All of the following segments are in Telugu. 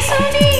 Sony!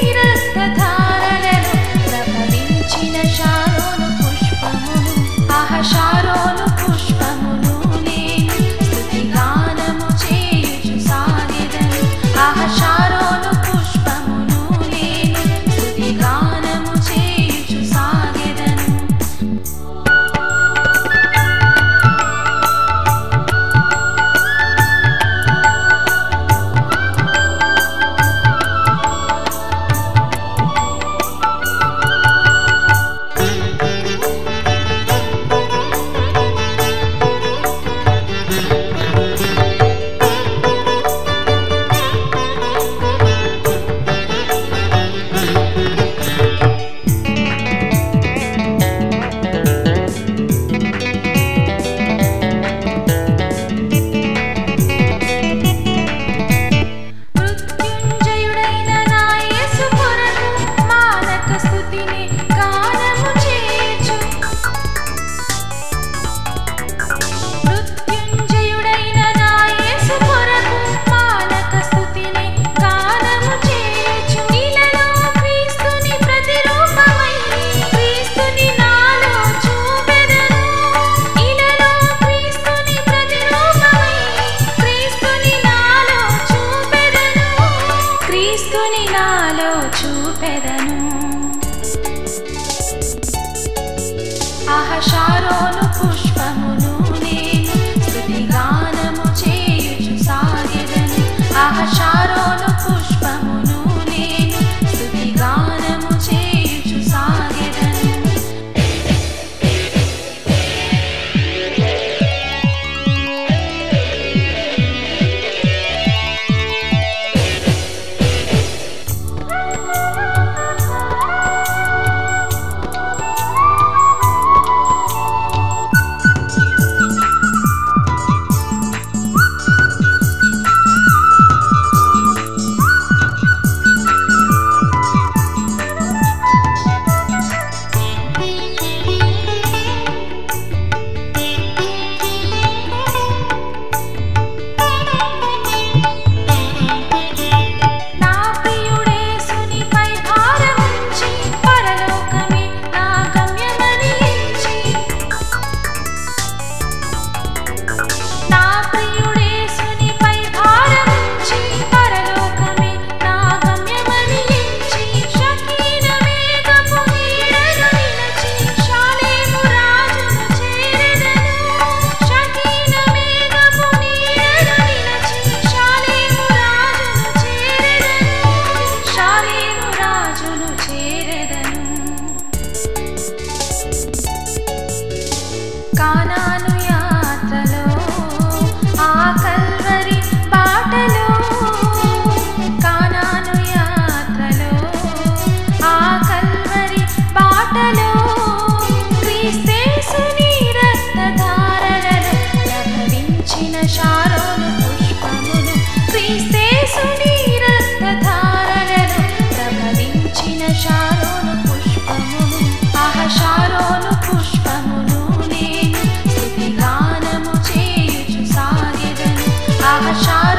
ధ్యానాను యాత్రలో ఆ కల్వరి బాటలో కానాను యాత్రలో ఆ కల్వరి బాటలో క్రీస్తేసుని shower.